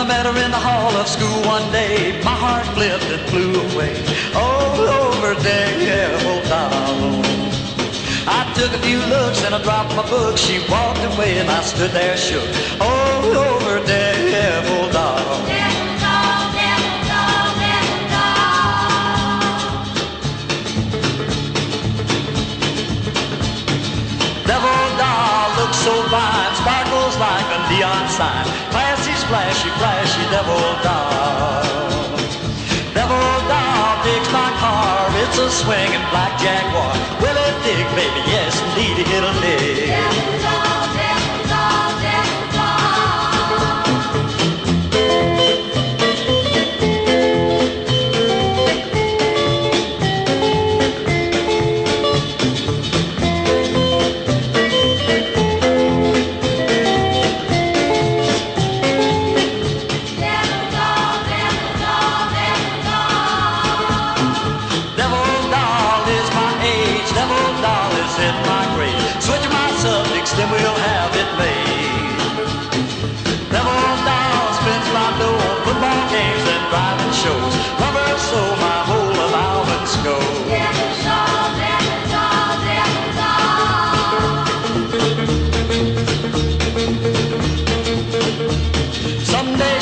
met her in the hall of school one day. My heart flipped and flew away. All over Devil Doll. I took a few looks and I dropped my book. She walked away and I stood there shook. All over Devil doll. Devil doll looks so fine, sparkles like a neon sign. Splashy, flashy devil doll. Devil doll digs my car, it's a swinging black Jaguar. Will it dig, baby? Rubber my whole allowance goes.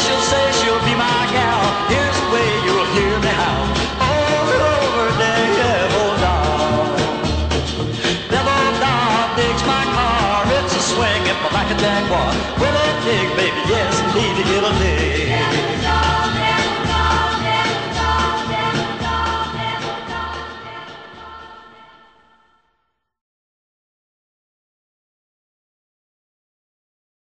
She'll say she'll be my gal. Here's the way you'll hear me howl. Over and over, devil doll. Devil doll digs my car. It's a swing back of Jaguar. Will it dig, baby? Yes, indeed, it'll dig.